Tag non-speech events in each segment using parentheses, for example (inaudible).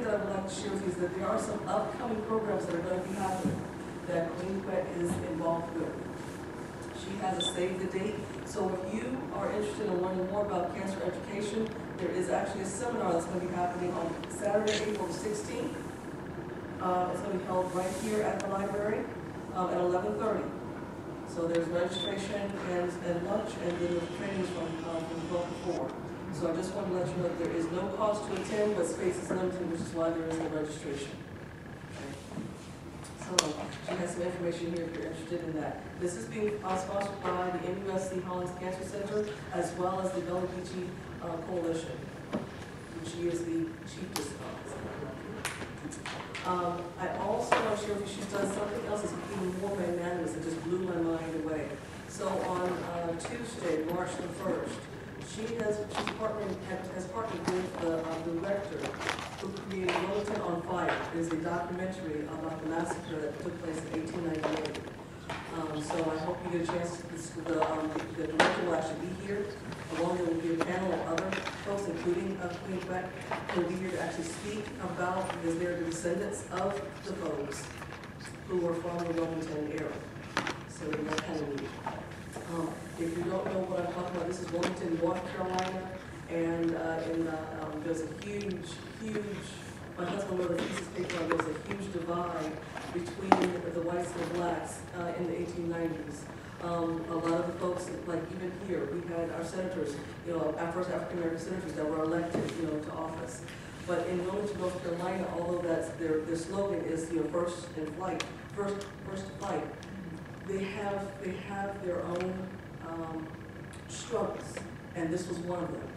thing that I would like to share with you is that there are some upcoming programs that are going to be happening that Queen Quet is involved with. She has a save the date, so if you are interested in learning more about cancer education, there is actually a seminar that's going to be happening on Saturday, April 16th. Uh, it's going to be held right here at the library um, at 11:30. So there's registration and, and lunch, and then the trainings from, uh, from 12 to 4. So I just want to let you know that there is no cost to attend, but space is limited, which is why there is a registration. Okay. So she has some information here if you're interested in that. This is being sponsored by the MUSC Hollings Cancer Center, as well as the Geechee uh, Coalition, she is the chief of. Um, I also with you, she's done something else that's even more magnanimous that just blew my mind away. So on uh, Tuesday, March the first, she has, she's partnering, has partnered with the uh, director who created Wilmington on Fire. It is a documentary about the massacre that took place in 1898. Um, so I hope you get a chance, to- the, um, the director will actually be here, along with be a panel of other folks, including uh, Queen Quet, who will be here to actually speak about, because they're the descendants of the folks who were from the Wilmington era. So they're kind of neat. Um, If you don't know what I'm talking about, this is Wilmington, North Carolina, and uh, in, uh, um, there's a huge, huge, my husband wrote a thesis paper on, there's a huge divide between the whites and the blacks uh, in the 1890s. Um, A lot of the folks, like even here, we had our senators, you know, our first African-American senators that were elected, you know, to office. But in Wilmington, North Carolina, although that's, their, their slogan is, you know, first in flight, first, first to fight, they have, they have their own um, struggles, and this was one of them.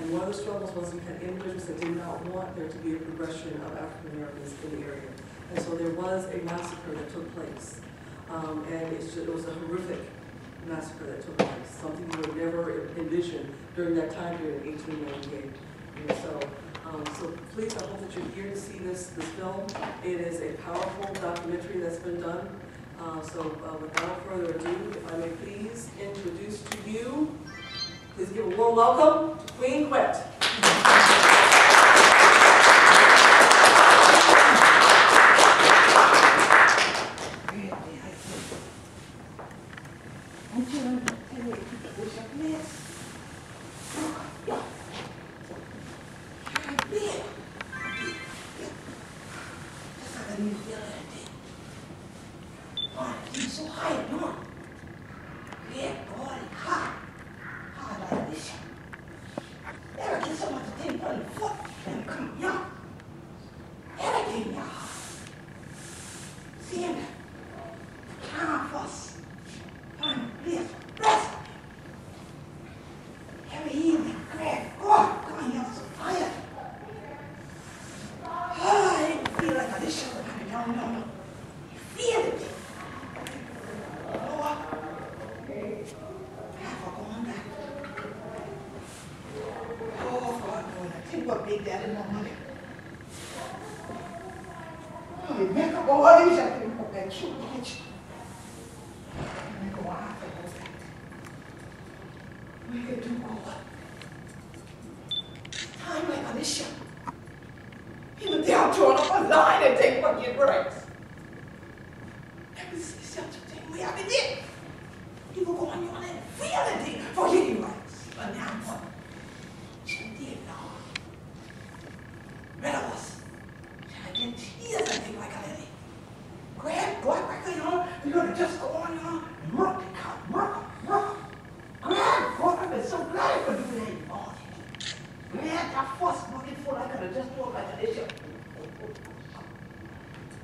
And one of the struggles was you had individuals that did not want there to be a progression of African Americans in the area. And so there was a massacre that took place. Um, and it's ju- it was a horrific massacre that took place, something you would never envision during that time period in eighteen ninety-eight. And so, um, so please, I hope that you're here to see this, this film. It is a powerful documentary that's been done. Uh, so uh, without further ado, if I may please introduce to you, please give a warm welcome to Queen Quet.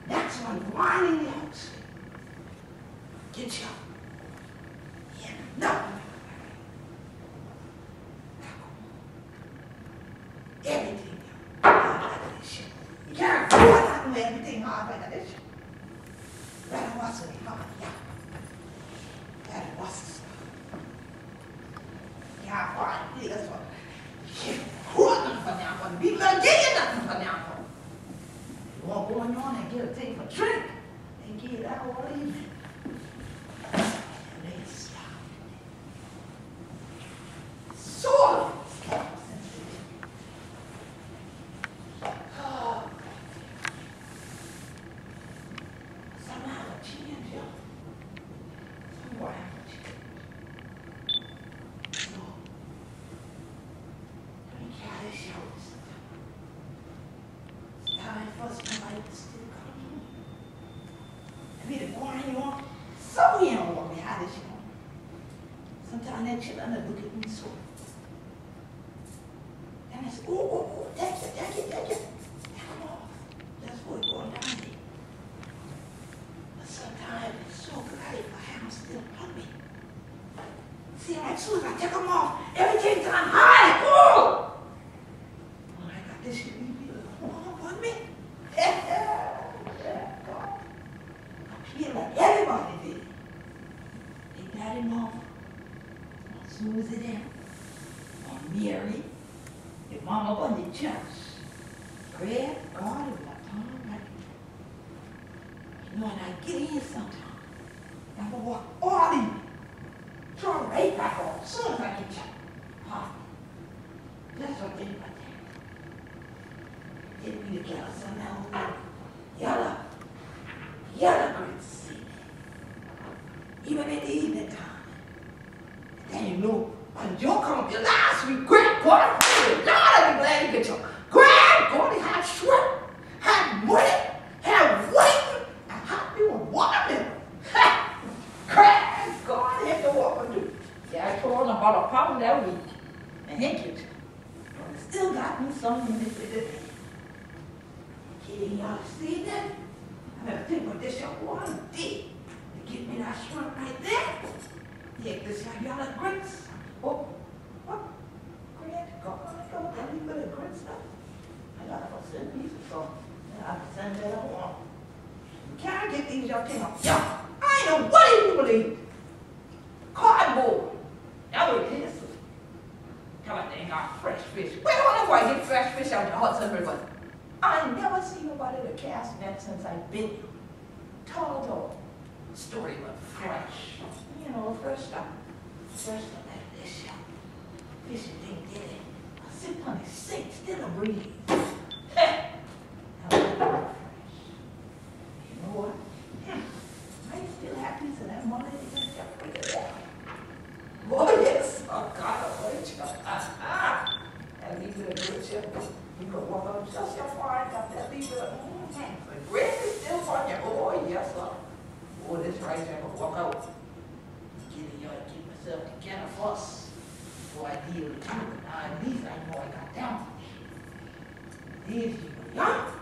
That's one whining the house. Get you. Yeah. No. I them off. Everything's on high. Oh! I got this oh, on me. I feel like everybody did. They got him off. Susan, or Mary, the mama was in church. Prayer, God, and was a time like You know, and I get in sometimes. I walk all in. Try and make back on. Son of a kitchen. Pardon me. That's what did my dad. Didn't mean to get us in now. Yalla. Yalla. I will walk out, get a yard, get myself together first before I deal with you. Now at least I know I got down. Then you goes, yeah.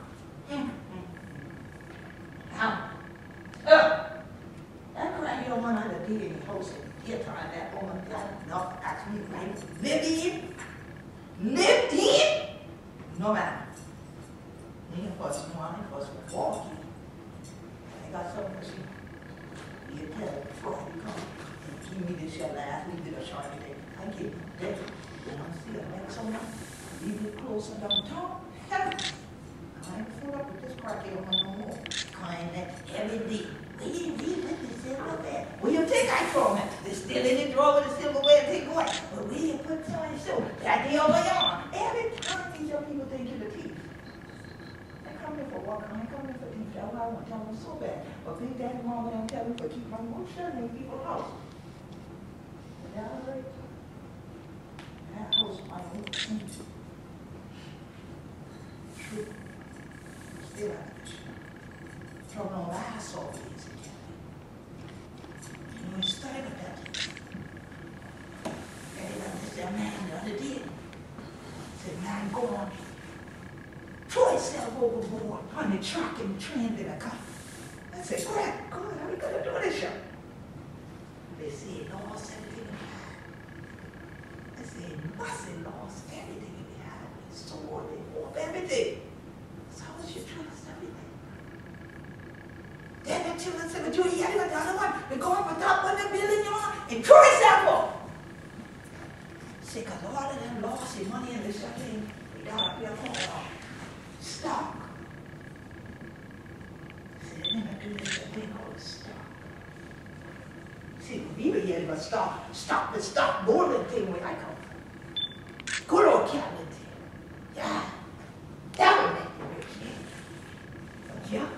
trained in a car. I said, crap, God, how are we going to do this show? They say, lost everything we had. I say, nothing lost everything we had. We sold it, off everything. So how was you trying to sell everything? Then the children said, but you ain't another one. We're going for top one billion yard and true example. See, because all of them lost their money in this thing. We got to be a Stop we're going to do this big old stop. See, stop, stop the stop, more than thing where I come from. Good old cabinet. Yeah. That would make me rich. Yeah.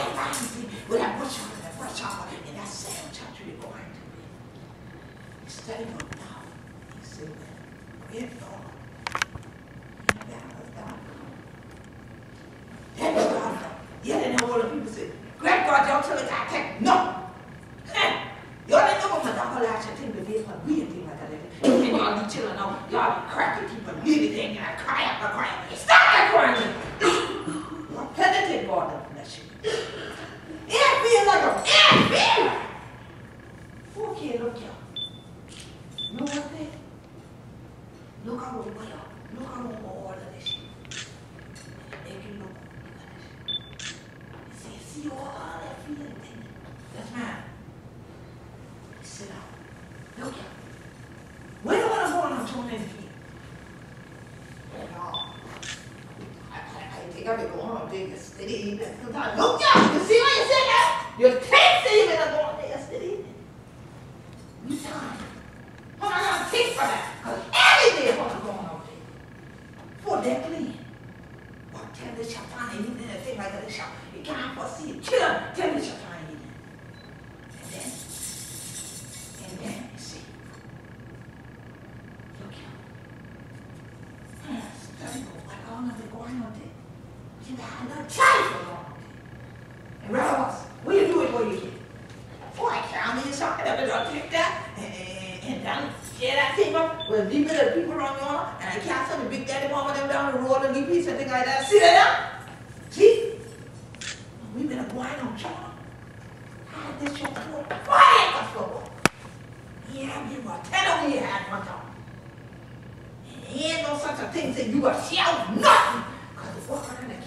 with that brush off, that brush off, and that sound touch you going to me. one time. And on such a thing say you are shall nothing because the 400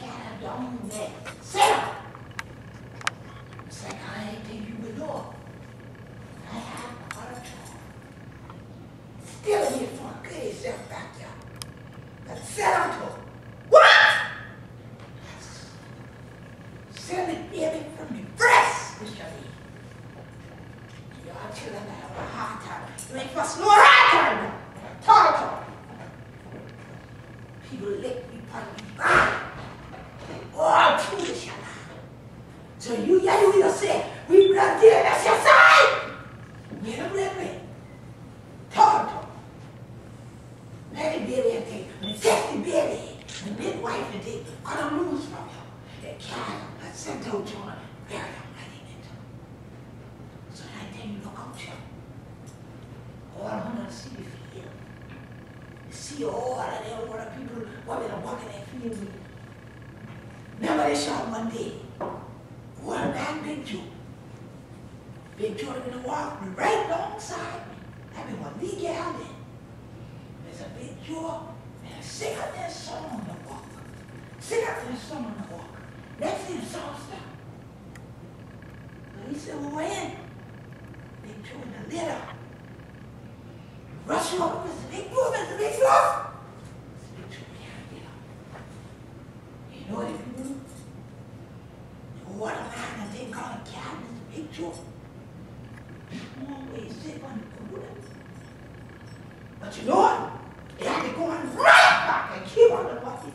But you know what? He had to go on right back and keep on the bus.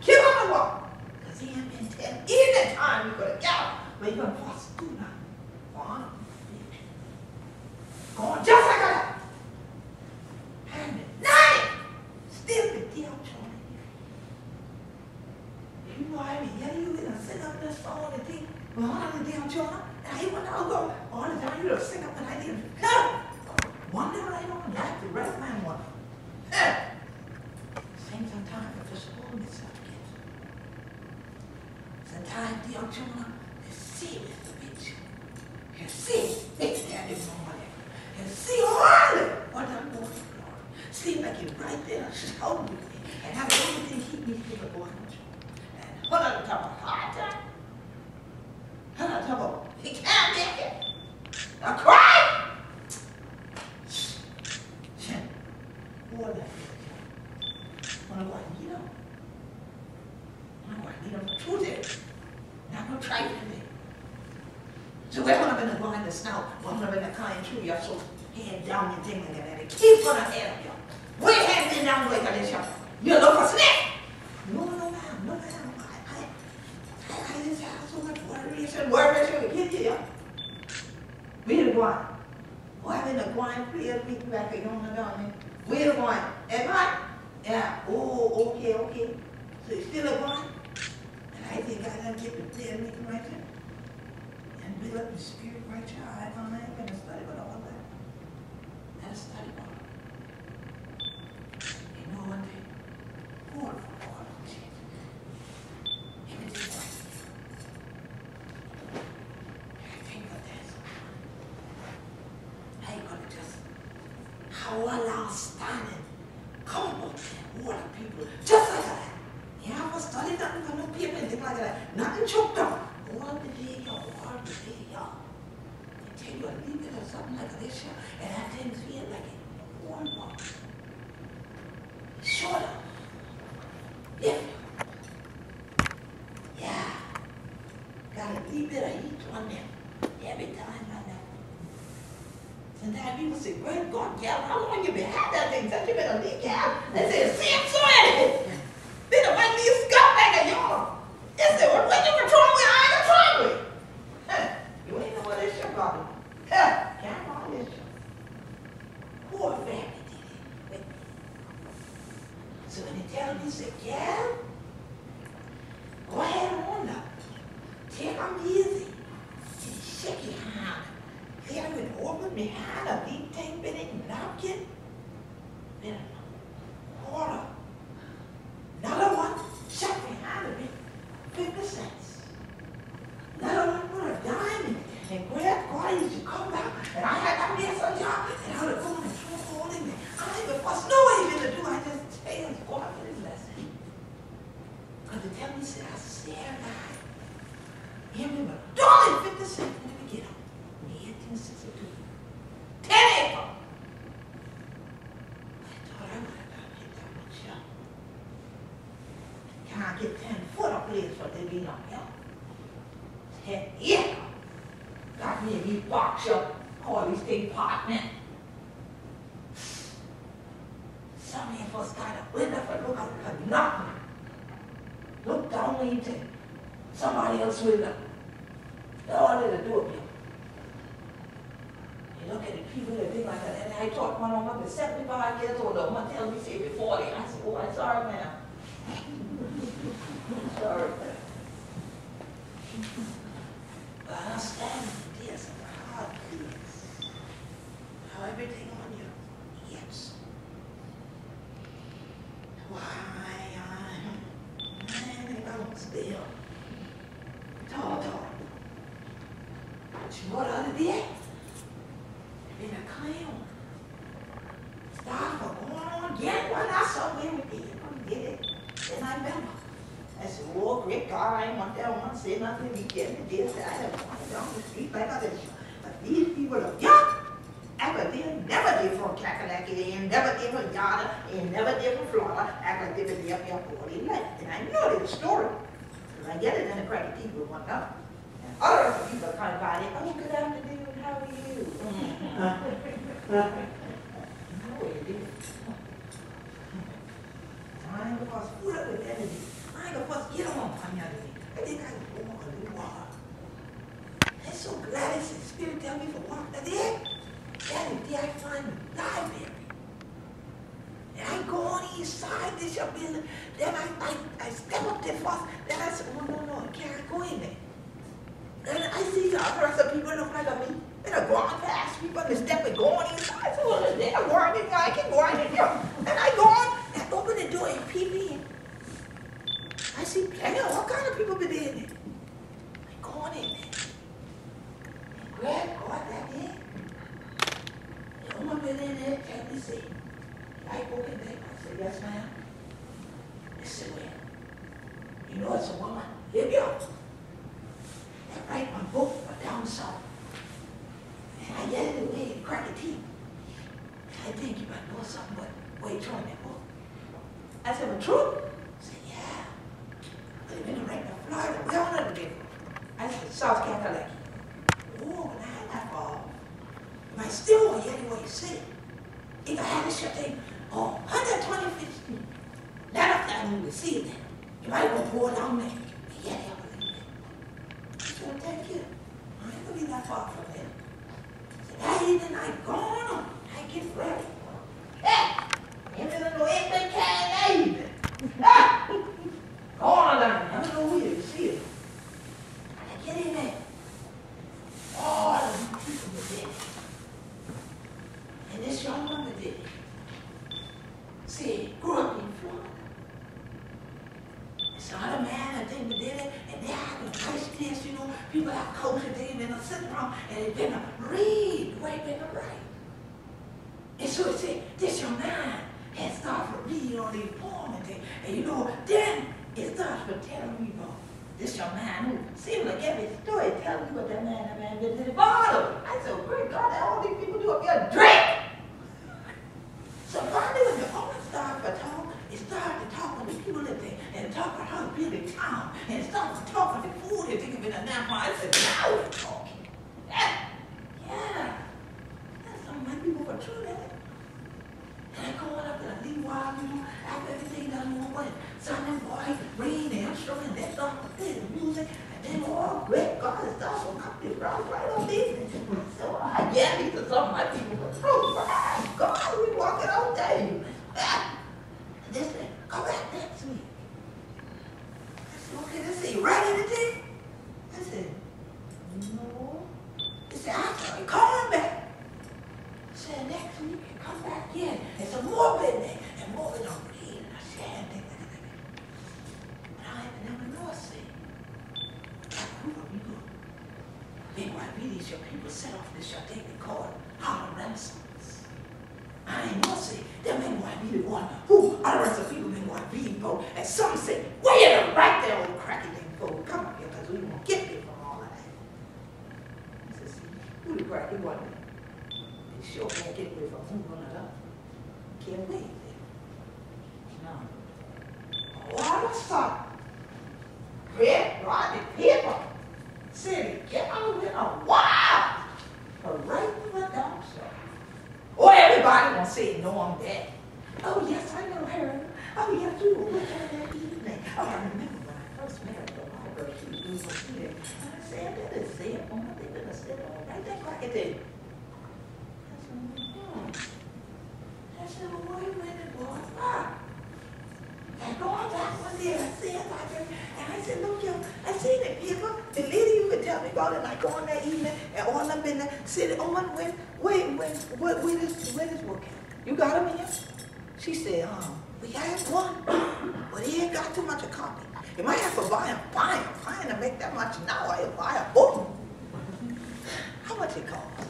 Keep on the walk. Because he had been telling any time you could have got, but you're going can't get 10 foot up place for they be like there. ten yeah. That maybe box up all these big partner. Some of us got a window for look out for nothing. Look down into somebody else's window. That's all they do it you. You look at the people that think like that. And I talked one my them 75 years old. The one tell me, say, before they. I said, oh, I'm sorry, ma'am. Sorry. (laughs) I understand ideas the heart things. How everything Democratic people want to know. Other people come by, oh, good afternoon, how are you? I ain't gonna fuss food up with energy. I ain't gonna fuss get on coming out of me. I think I can walk a little walk. I'm so glad it's the spirit tell me to walk. That it? That is the I find life there. And I go on inside this building. Then I, I, I step up the first. Then I say, oh, no no, no, can I go in there. And I see the other people look like me. And I go on past people and step and go on inside. So well, go in there. I can go in here. And I go on, open the door and peep in. I see plenty of all kind of people be there. your drink. So finally, when the owner started to talk, he started to talk to the people that they, and talk about how big the and started talking the food and thinking about the now. I said. all that night, on that evening, and all up in there, sitting on wait, wait, wait, what, where is, where is working? You got him in? She said, um, we had one, but he ain't got too much of copy. You might have to buy him, buy him, buy him to make that much now, I buy a book. How much it cost?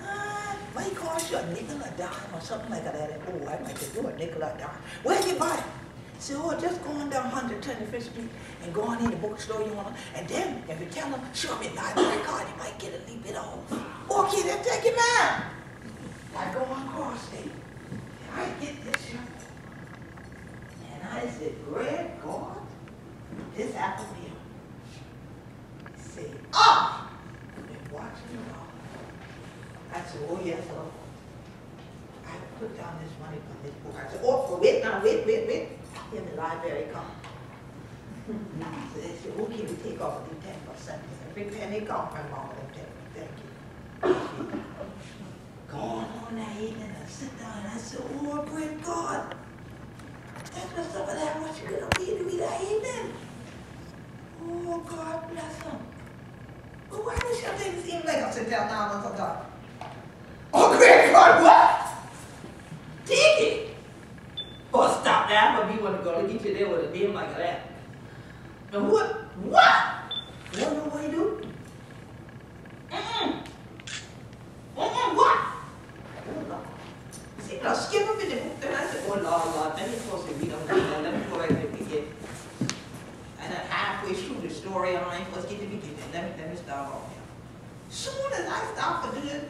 Uh, might cost you a nickel a dime or something like that. Oh, I might just do a nickel a dime. Where'd you buy it? Say, oh, just go on down 125th Street and go on in the bookstore you want. And then if you tell them, show me library card, you might get a little bit off. Okay, then take it now. I go on cross state. I get this shirt. And I said, Great God, this apple bill. Say, ah! Been watching it all. I said, oh yes, Lord. I put down this money for this book. I said, oh, wait now, wait, wait, wait. Give me library card. so they said, okay, we take off the ten percent. Every penny gone, my mom, thank you. Going on that evening, I sit down and I said, oh, great God. That's what's up with that much you gonna be to me that evening. Oh, God bless him. But oh, why does your thing seem like I sit down now and God? Oh, great God, what? Take it. Oh, stop that. But we want to go to get you there with a deal like that. And what? What? You know what you do? Mm-mm. Mm-mm, what? Oh, Lord. See, now skip up in the book, and I said, oh, Lord, Lord, let me supposed to read on that. Let me go back to the beginning. And then halfway through the story, I ain't supposed to get to the beginning. Let me, let me start off here. Soon as I stop for doing,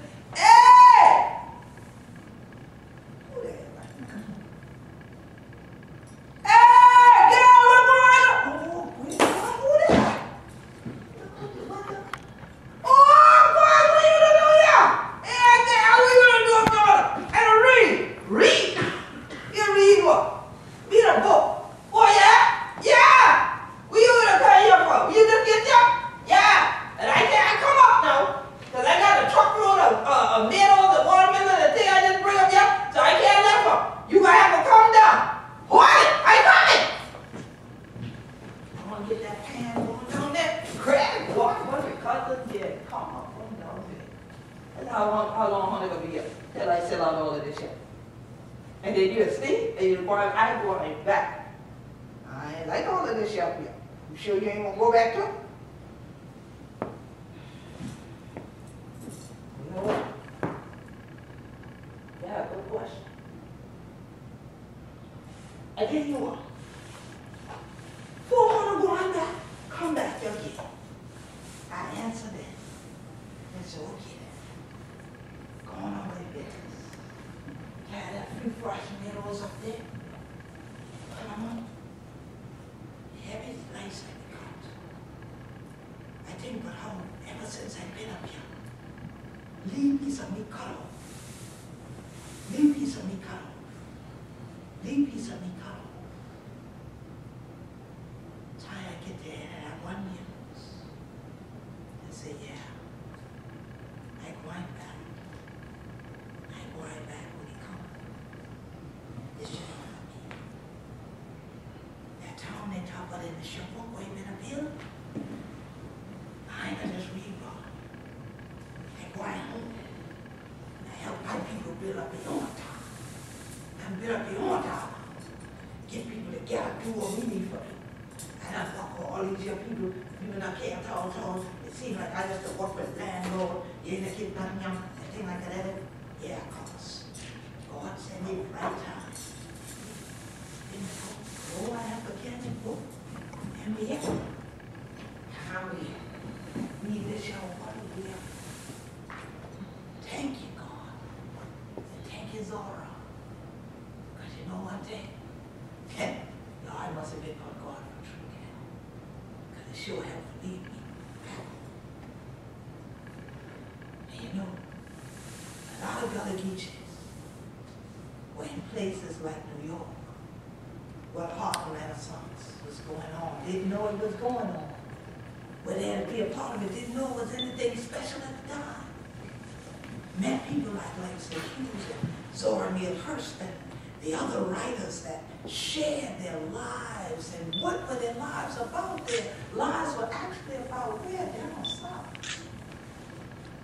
lives were actually about where? Down south.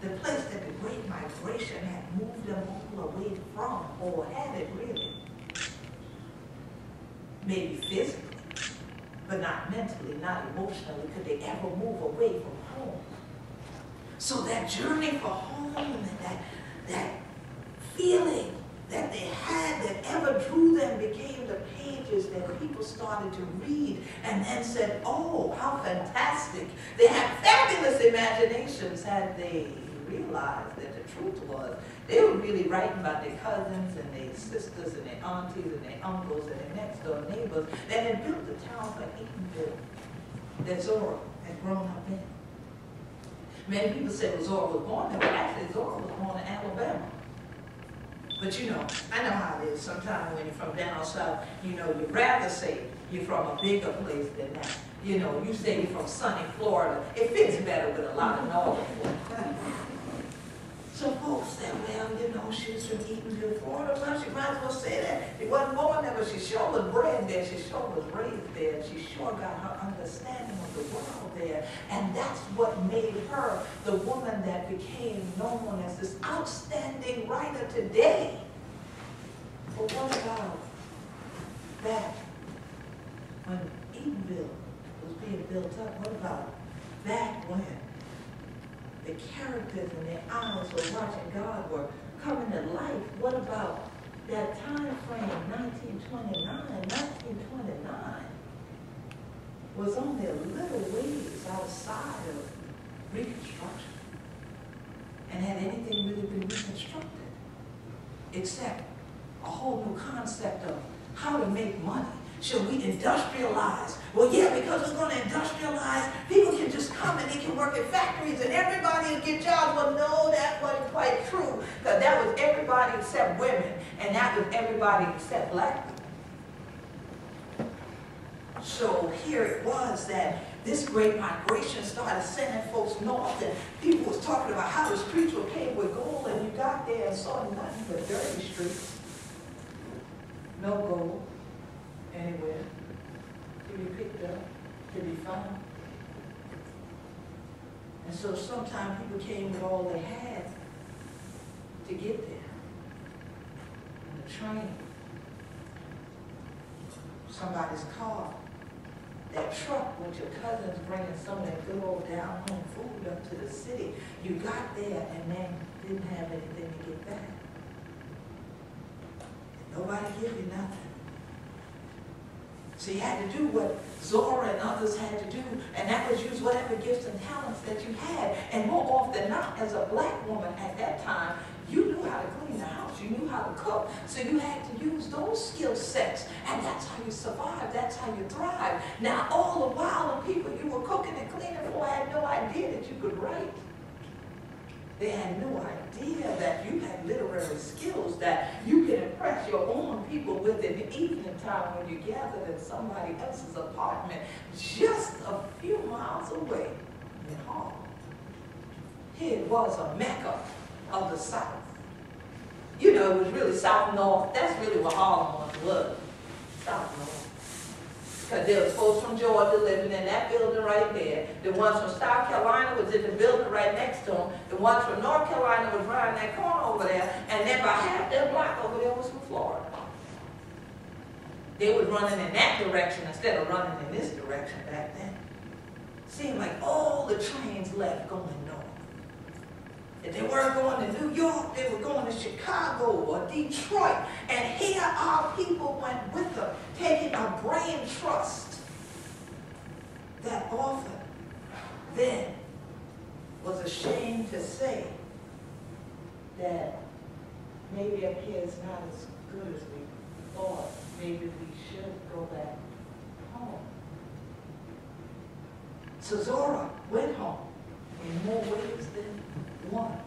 The place that the Great Migration had moved them all away from, or had it really. Maybe physically, but not mentally, not emotionally, could they ever move away from home. So that journey for home and that, that feeling that they had that ever drew them became the pages that people started to read and then said, oh, how fantastic. They had fabulous imaginations had they realized that the truth was they were really writing about their cousins and their sisters and their aunties and their uncles and their next door neighbors that had built the town like Eatonville that Zora had grown up in. Many people said Zora was born there, but actually Zora was born in Alabama. But you know, I know how it is. Sometimes when you're from down south, you know, you'd rather say you're from a bigger place than that. You know, you say you're from sunny Florida. It fits better with a lot of northern. So folks said, well, you know, she's from Eatonville, Florida. Well, she might as well say that. She wasn't born there, but she sure was bred there. She sure was raised there. She sure got her understanding of the world there. And that's what made her the woman that became known as this outstanding writer today. But what about back when Eatonville was being built up? What about back when the characters and their eyes were watching God were coming to life. What about that time frame, 1929? 1929 was only a little ways outside of Reconstruction. And had anything really been reconstructed? Except a whole new concept of how to make money should we industrialize? Well, yeah, because we're going to industrialize, people can just come and they can work in factories and everybody will get jobs. Well, no, that wasn't quite true because that was everybody except women and that was everybody except black. So here it was that this great migration started sending folks north and people was talking about how the streets were paved with gold and you got there and saw nothing but dirty streets. No gold anywhere to be picked up, to be found. And so sometimes people came with all they had to get there. And the train, somebody's car, that truck with your cousins bringing some of that good old down home food up to the city. You got there and then didn't have anything to get back. Nobody give you nothing. So you had to do what Zora and others had to do, and that was use whatever gifts and talents that you had. And more often not, as a black woman at that time, you knew how to clean the house, you knew how to cook, so you had to use those skill sets, and that's how you survive, that's how you thrive. Now, all the while, the people you were cooking and cleaning for had no idea that you could write. They had no idea that you had literary skills that you could impress your own people with in the evening time when you gathered in somebody else's apartment just a few miles away in Harlem. Here it was a mecca of the South. You know, it was really South-North. That's really what Harlem was, was South-North. Because there was folks from Georgia living in that building right there. The ones from South Carolina was in the building right next to them. The ones from North Carolina was right in that corner over there. And then about half their block over there was from Florida. They were running in that direction instead of running in this direction back then. Seemed like all the trains left going If they weren't going to New York, they were going to Chicago or Detroit. And here our people went with them, taking a brain trust that often then was ashamed to say that maybe up here is not as good as we thought. Maybe we should go back home. So Zora went home in more ways than one.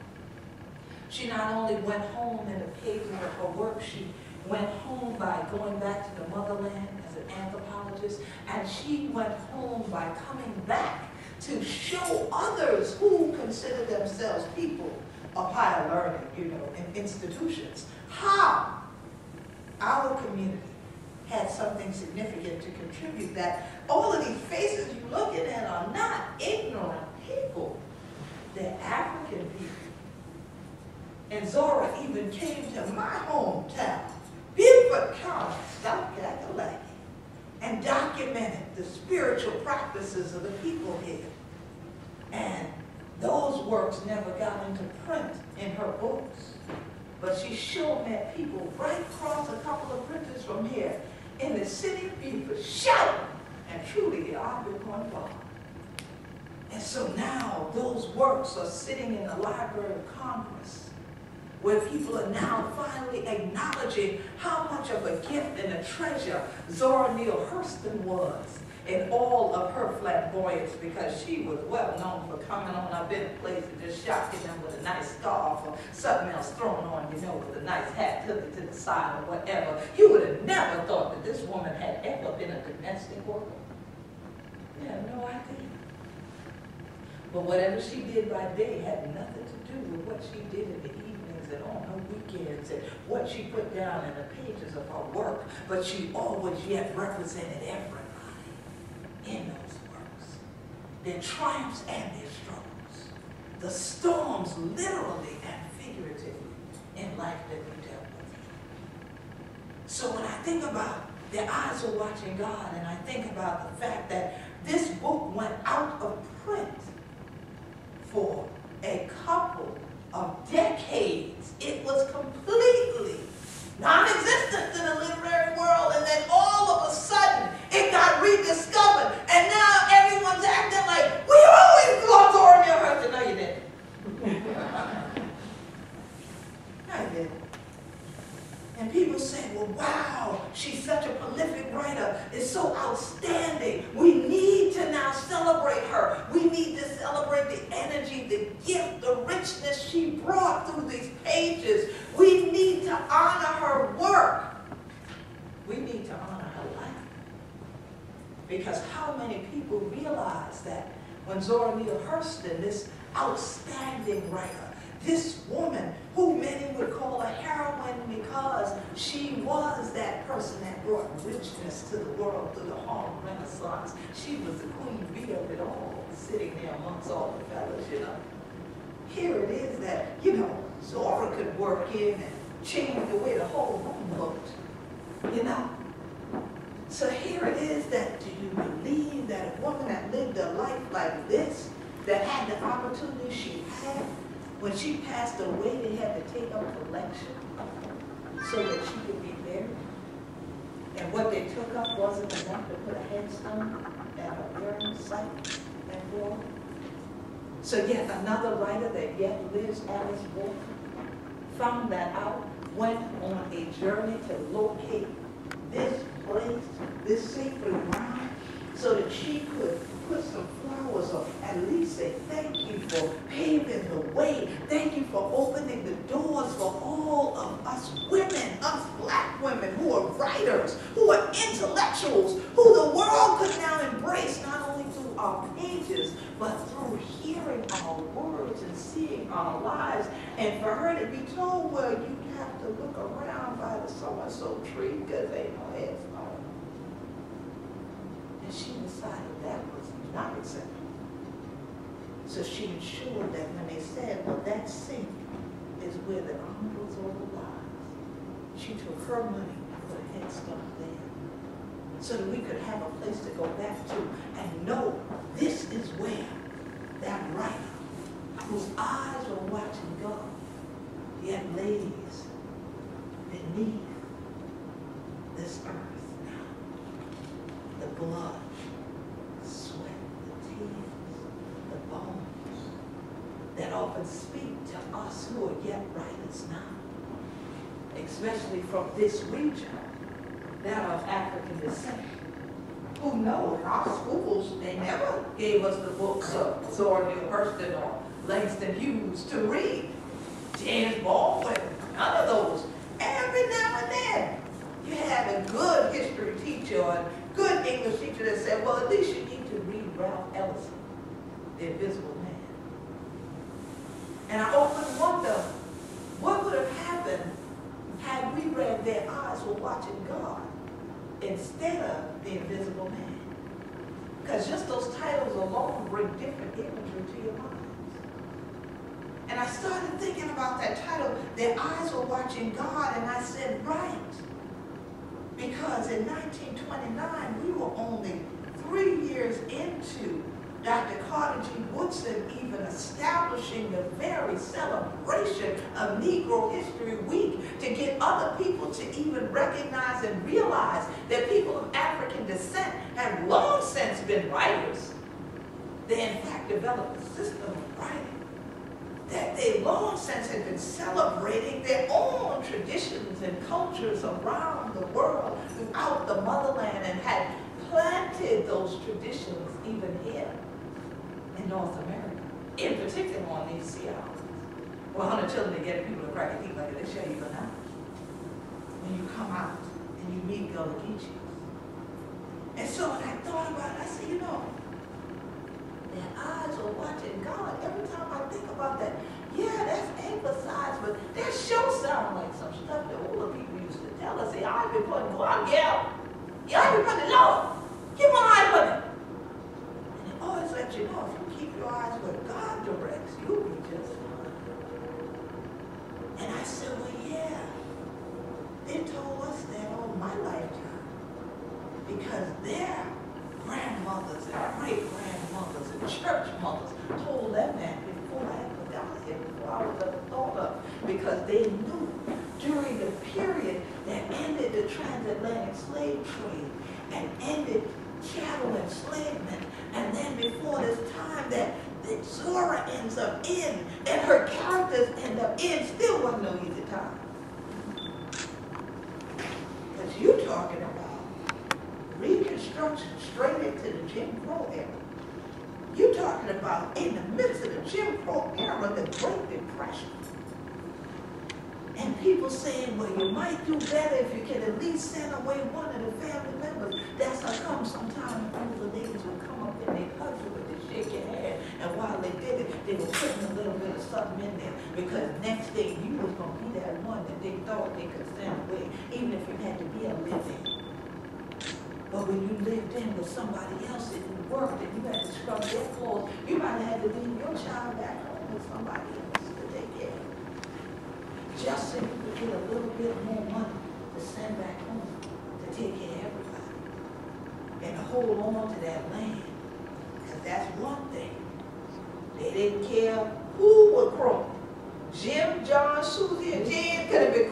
She not only went home in the pavement of her work, she went home by going back to the motherland as an anthropologist, and she went home by coming back to show others who consider themselves people of higher learning, you know, in institutions, how our community had something significant to contribute that all of these faces you're looking at are not ignorant people. They're African people. And Zora even came to my hometown, Beaufort County, South Carolina, and documented the spiritual practices of the people here. And Those works never got into print in her books. But she sure met people right across a couple of printers from here in the city of Beaufort shouting and truly the on God. And so now those works are sitting in the Library of Congress where people are now finally acknowledging how much of a gift and a treasure Zora Neale Hurston was in all of her flamboyance because she was well known for coming on up in place and just shocking them with a nice scarf or something else thrown on, you know, with a nice hat tilted to the side or whatever. You would have never thought that this woman had ever been a domestic worker. You have no idea. But whatever she did by day had nothing to do with what she did in the evenings and on her weekends and what she put down in the pages of her work. But she always yet represented everybody in those works. Their triumphs and their struggles. The storms literally and figuratively in life that we dealt with. So when I think about their eyes are watching God and I think about the fact that this book went out of print for a couple of decades. It was completely non-existent in the literary world, and then all of a sudden, it got rediscovered, and now everyone's acting like, we always loved Zora Neale Hurston. No, you didn't. you didn't. And people say, well, wow, she's such a prolific writer. It's so outstanding. We need to now celebrate her. We need to celebrate the energy, the gift, the richness she brought through these pages. We need to honor her work. We need to honor her life. Because how many people realize that when Zora Neale Hurston, this outstanding writer, this woman who many would call a heroine because she was that person that brought richness to the world through the Harlem Renaissance. She was the queen bee of it all, sitting there amongst all the fellows, you know. Here it is that, you know, Zora could work in and change the way the whole room looked, you know. So here it is that do you believe that a woman that lived a life like this, that had the opportunity she had, when she passed away, they had to take up a collection so that she could be buried. And what they took up wasn't enough to put a headstone at her burial site and for. So yet another writer that yet lives, Alice Walker, found that out, went on a journey to locate this place, this sacred ground, so that she could put some flowers or at least say thank you for paving the way. Thank you for opening the doors for all of us women, us black women who are writers, who are intellectuals, who the world could now embrace not only through our pages, but through hearing our words and seeing our lives. And for her to be told, well, you have to look around by the so-and-so tree because ain't no headstone. And she decided that was not acceptable. So she ensured that when they said, well, that sink is where the Honorable Zora lies, she took her money and put a headstone there so that we could have a place to go back to and know this is where that writer whose eyes were watching God yet lays beneath this earth now. The blood, the sweat, the tears, the bones that often speak to us who are yet writers now, especially from this region, that of African descent. Who know in our schools, they never gave us the books of Zora Neale Hurston or Langston Hughes to read. James Baldwin, none of those. Every now and then, you have a good history teacher or a good English teacher that said, well, at least you need to read Ralph Ellison, The Invisible Man. And I often wonder, what would have happened had we read Their Eyes Were Watching God instead of The Invisible Man? Because just those titles alone bring different imagery to your minds. And I started thinking about that title, Their Eyes Were Watching God, and I said, right. Because in 1929, we were only three years into Dr. Carter G. Woodson even establishing the very celebration of Negro History Week to get other people to even recognize and realize that people of African descent have long since been writers. They in fact developed a system of writing that they long since had been celebrating their own traditions and cultures around the world, throughout the motherland, and had planted those traditions even here in North America, in particular on these sea islands. Well, hundred children to get people to crack a heap like they show you go now. When you come out and you meet Gullah Geechees. And so when I thought about it, I said, you know, their eyes are watching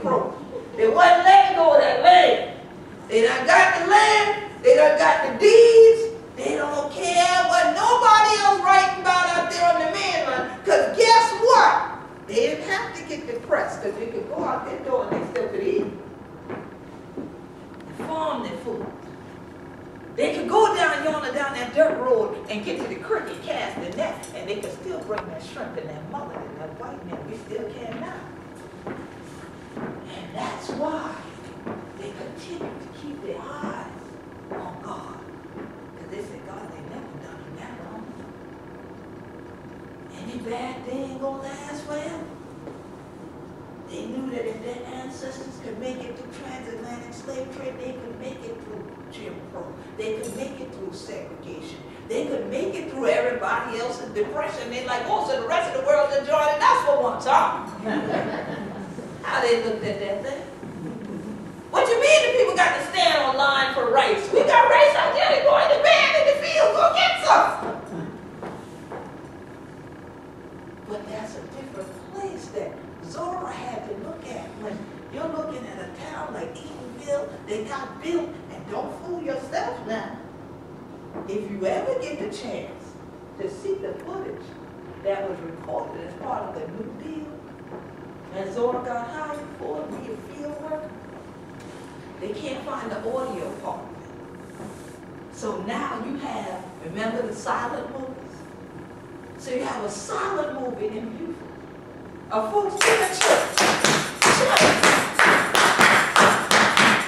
Crow. They wasn't letting go of that land. They done got the land, they done got the deeds. They don't care what nobody else writing about out there on the mainland. Because guess what? They didn't have to get depressed because they could go out their door and they still could eat. And farm their food. They could go down yonder, down that dirt road and get to the creek and cast the net, and they could still bring that shrimp and that mullet and that white man. We still can now. And that's why they continue to keep their eyes on God. Because they say, God, they never done him that wrong. Any bad thing gonna last forever. They knew that if their ancestors could make it through transatlantic slave trade, they could make it through Jim Crow. They could make it through segregation. They could make it through everybody else's depression. They like, oh, so the rest of the world enjoyed it. That's for one time. (laughs) How they looked at that thing. What you mean the people got to stand on line for rice? We got rice out there. They go in the band in the field. Go get some. But that's a different place that Zora had to look at when you're looking at a town like Eatonville. They got built, and don't fool yourself now. If you ever get the chance to see the footage that was recorded as part of the New Deal, and Zora got hired for to be a field worker, they can't find the audio part. So now you have, remember the silent movies? So you have a silent movie in Beaufort. A folks a church.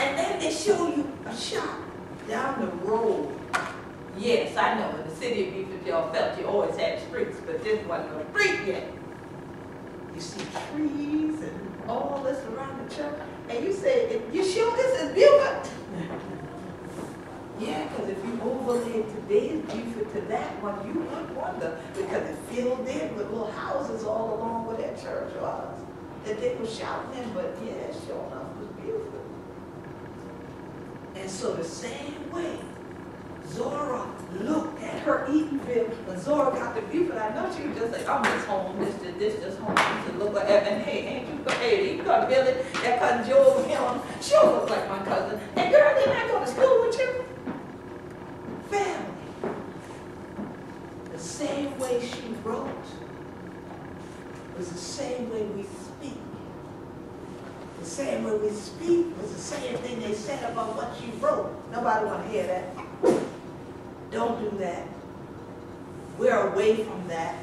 And then they show you a shot down the road. Yes, I know, in the city of Beaufort, y'all felt you always had streets, but this wasn't a street yet. You see trees and all this around the church, and you say, you sure this is Beaufort? Yeah, because if you overlay today's Beaufort to that one, you would wonder, because it filled in with little houses all along where that church was, that they were shouting in, but yeah, sure enough, it was Beaufort. And so the same way, Zora look at her Eatonville, but Zora got the Beaufort. I know she was just like, I'm just home, this, this, this, just home. She said, look like, and hey, ain't you, hey, you got Billy, that cousin Joe, him, she don't like my cousin. And girl, didn't I go to school with you? Family. The same way she wrote was the same way we speak. The same way we speak was the same thing they said about what she wrote. Nobody want to hear that. Don't do that. We're away from that.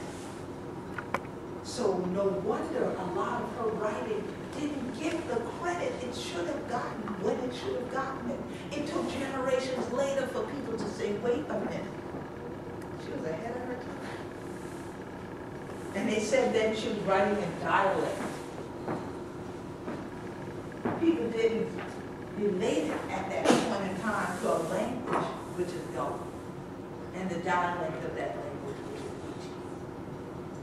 So no wonder a lot of her writing didn't get the credit it should have gotten when it should have gotten it. It took generations later for people to say, wait a minute. She was ahead of her time. And they said then she was writing in dialect. People didn't relate it at that point in time to a language which is gone and the dialect of that language which is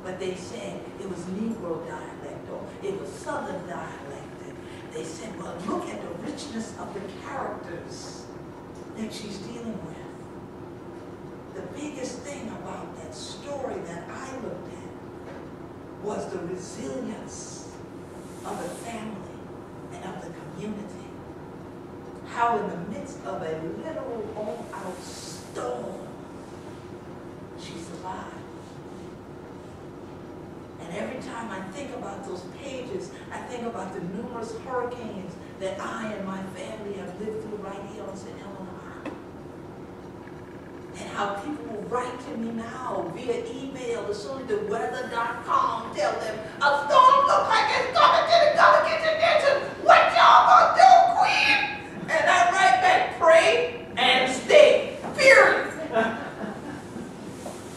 But they said it was Negro dialect or it was Southern dialect. And they said, well, look at the richness of the characters that she's dealing with. The biggest thing about that story that I looked at was the resilience of the family and of the community. How in the midst of a literal all-out storm, And every time I think about those pages, I think about the numerous hurricanes that I and my family have lived through right here on St. Helena. And how people will write to me now via email as soon as the weather.com tell them a storm looks like it's coming to the Gullah Kitchen. What y'all gonna do, Queen? And I write back, pray and stay. Period.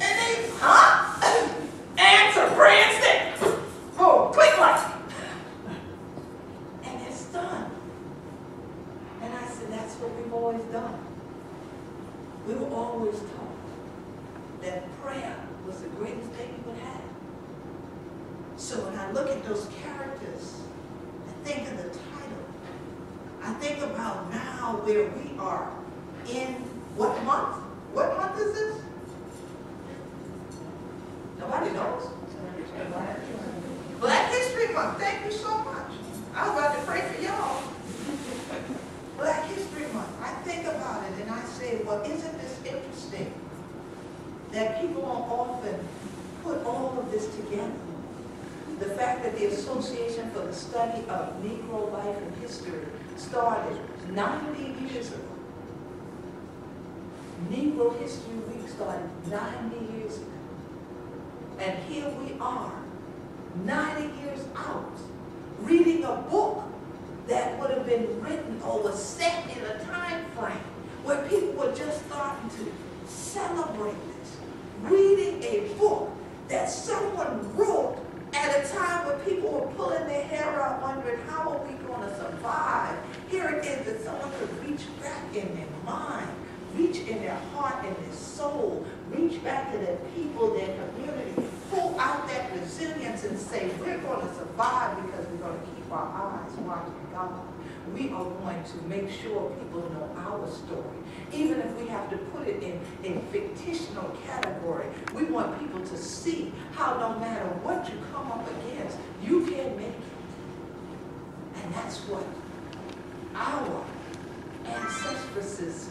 And they, huh? Answer, pray and stay. Oh, click like. And it's done. And I said, that's what we've always done. We were always taught that prayer was the greatest thing you could have. So when I look at those characters, I think of the title. I think about now where we are in what month? What month is this? Nobody knows. Black History Month, thank you so much. I was about to pray for y'all. Black History Month, I think about it and I say, well, isn't this interesting that people don't often put all of this together? The fact that the Association for the Study of Negro Life and History started 90 years ago. Negro History Week started 90 years ago. And here we are, 90 years out, reading a book that would have been written or was set in a time frame where people were just starting to celebrate this. Reading a book that someone wrote at a time when people were pulling their hair out wondering how are we going to survive. Here it is that someone could reach back in their mind, reach in their heart and their soul, reach back to their people, their community, pull out that resilience and say, we're going to survive because we're going to keep our eyes watching God. We are going to make sure people know our story. Even if we have to put it in a fictional category, we want people to see how no matter what you come up against, you can make it. And that's what our ancestresses,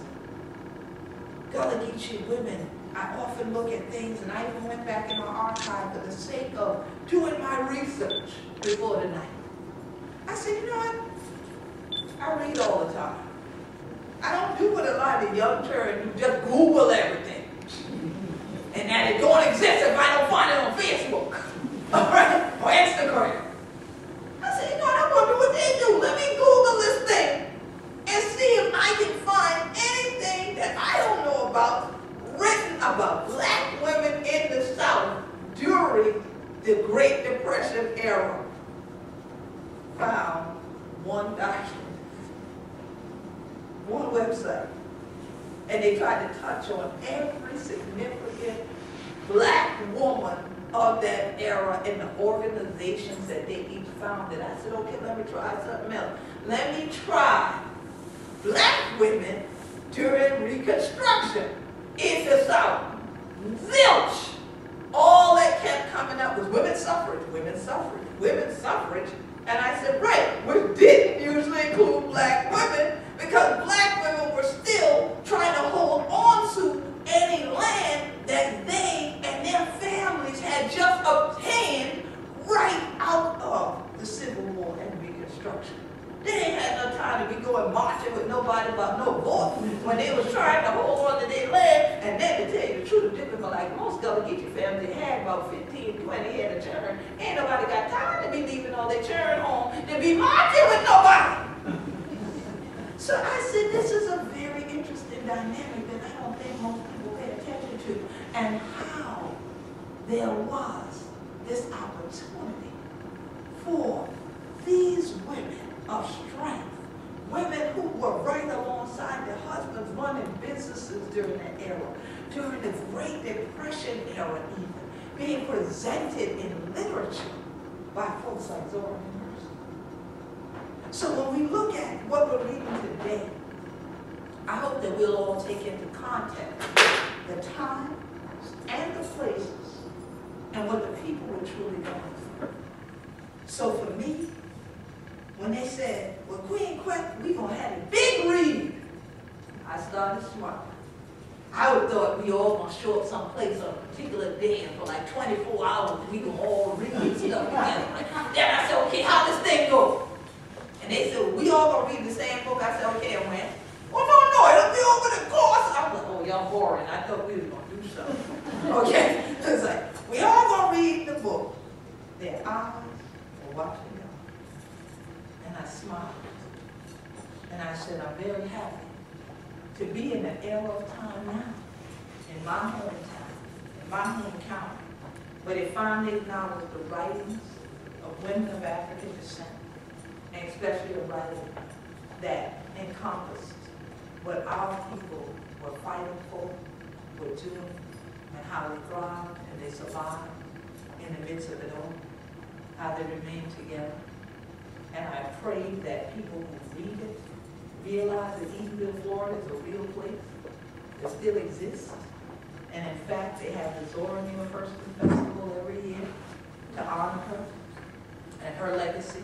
Gullah women, I often look at things, and I even went back in our archive for the sake of doing my research before tonight. I said, you know what? I read all the time. I don't do what a lot of young children who just Google everything. And that it don't exist if I don't find it on Facebook. (laughs) All right? Or Instagram. I said, you know what? I wonder what they do. Let me Google this thing and see if I can find anything that I don't know about written about black women in the South during the Great Depression era. Found one document, one website, and they tried to touch on every significant black woman of that era and the organizations that they each founded. I said, okay, let me try something else. Let me try black women during Reconstruction in the South. Zilch! All that kept coming up was women's suffrage, women's suffrage, women's suffrage. And I said, right, which didn't usually include black women because black women were still trying to hold on to any land that they and their families had just obtained right out of the Civil War and Reconstruction. They ain't had no time to be going marching with nobody about no vote when they was trying to hold on to their land. And then to tell you the truth, different like most Gullah Geechee families had about 15, 20 head of children. Ain't nobody got time to be leaving all their children home to be marching with nobody. (laughs) so I said, this is a very interesting dynamic that I don't think most people pay attention to. And how there was this opportunity for these women of strength, women who were right alongside their husbands running businesses during that era, during the Great Depression era even, being presented in literature by folks like Zora Hurston. So when we look at what we're reading today, I hope that we'll all take into context the times and the places and what the people were truly going through. So for me, when they said, well, Queen Quet, we gonna have a big read, I started smiling. I would thought we all gonna show up someplace on a particular day and for like 24 hours we gonna all read stuff together. then I said, okay, how this thing go? And they said, we all gonna read the same book. I said, okay, and when? Oh no, no, it'll be over the course. I was like, oh, y'all boring. I thought we was gonna do something. okay, it's like we all gonna read the book. Their eyes were watching y'all, and I smiled, and I said, I'm very happy to be in the era of time now, in my hometown, in my home county, but it finally acknowledged the writings of women of African descent, and especially a writing that encompassed what our people were fighting for, were doing, and how they they survived in the midst of it all, how they remained together. And I pray that people who read it realize that Eatonville, Florida is a real place that still exists. And in fact, they have the Zora Neale Hurston Festival every year to honor her and her legacy.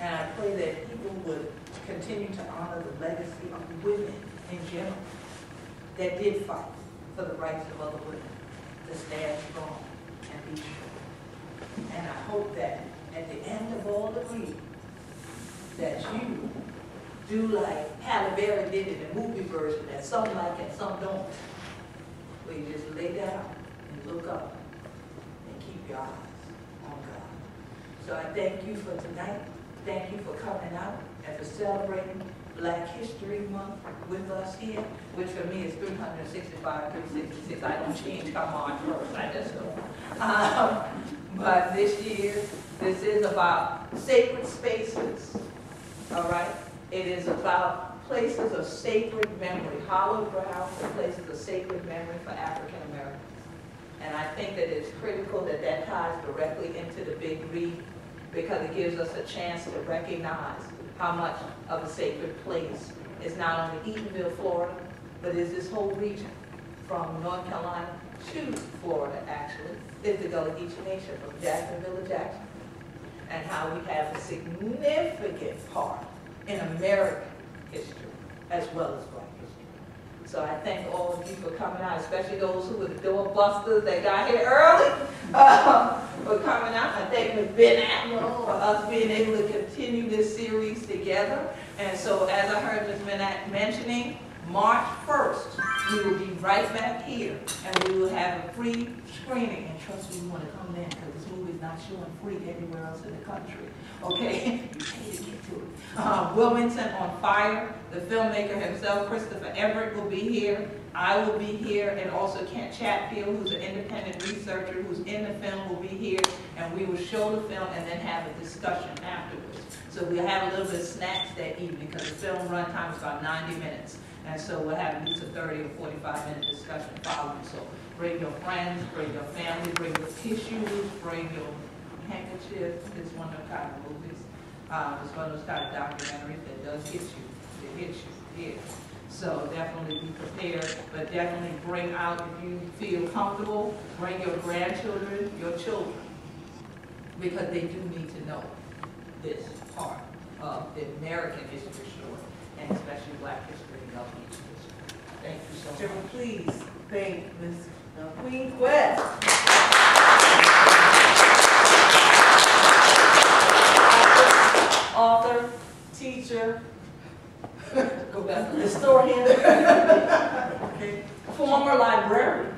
And I pray that people would continue to honor the legacy of women in general that did fight for the rights of other women to stand strong and be sure. And I hope that at the end of all the reading, that you do like Halle Berry did in the movie version that some like and some don't. Where you just lay down and look up and keep your eyes on God. So I thank you for tonight. Thank you for coming out and for celebrating Black History Month with us here, which for me is 365, 366. I don't change come on first, I just don't. Um, but this year, this is about sacred spaces, all right? It is about places of sacred memory, hallowed ground places of sacred memory for African Americans. And I think that it's critical that that ties directly into the big read because it gives us a chance to recognize how much of a sacred place is not only Eatonville, Florida, but is this whole region from North Carolina to Florida, actually, is the Gullah Geechee Nation from Jacksonville to Jackson. And how we have a significant part in American history as well as. So I thank all of you for coming out, especially those who were the doorbusters that got here early uh, (laughs) for coming out. I thank Ms. Ben for us being able to continue this series together. And so as I heard Ms. Ben mentioning, March 1st, we will be right back here and we will have a free screening. And trust me, you want to come in because this movie is not showing free anywhere else in the country. Okay? (laughs) Uh, Wilmington on Fire, the filmmaker himself, Christopher Everett, will be here. I will be here, and also Kent Chatfield, who's an independent researcher who's in the film, will be here, and we will show the film and then have a discussion afterwards. So we'll have a little bit of snacks that evening because the film runtime is about 90 minutes. And so we'll have at least a 30 or 45 minute discussion following. So bring your friends, bring your family, bring your tissues, bring your handkerchiefs. It's one of kind of. Um, it's one of those kind of documentaries that does hit you. It hits you here. So definitely be prepared, but definitely bring out, if you feel comfortable, bring your grandchildren, your children. because they do need to know this part of the American history story, and especially Black history and LBH history. Thank you so much. please thank Ms. Queen Quet. Author, teacher, Go back. Historian. Okay, (laughs) Former librarian.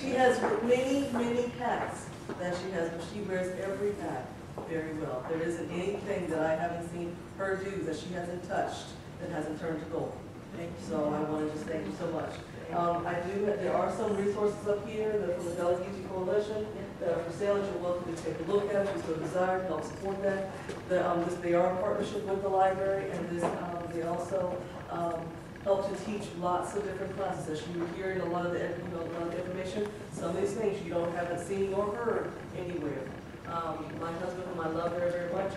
She has many, many hats that she has, but she wears every hat very well. There isn't anything that I haven't seen her do that she hasn't touched that hasn't turned to gold. Thank you. So I want to just thank you so much. Um, I do, there are some resources up here that from the Delegate Coalition that are for sale, that you're welcome to take a look at, if you so desire, to help support that. The, um, this, they are in partnership with the library, and this, um, they also, um, help to teach lots of different classes. As you were hearing a lot of the, you know, lot of the information, some of these things you don't, haven't seen or heard anywhere. Um, my husband, whom I love very, very much,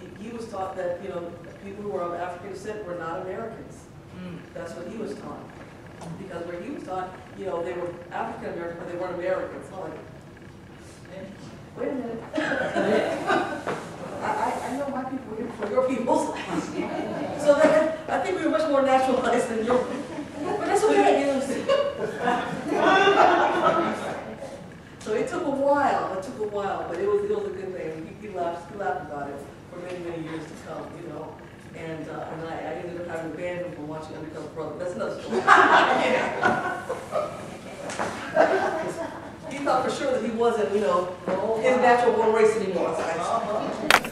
he, he was taught that, you know, people who are of African descent were not Americans. Mm. That's what he was taught. Because where he was taught, you know, they were African American, but they weren't Americans. So like, wait a minute. (laughs) I, I, know my people before your peoples. So that, I think we're much more naturalized than your, but that's okay, you. So it took a while, it took a while, but it was, it was a good thing. He, he laughed, he laughed about it for many, many years to come, you know. And, uh, and I, I ended up having to ban him from watching Undercover Brother. That's another story. (laughs) He thought for sure that he wasn't, you know, his natural born race anymore. So I-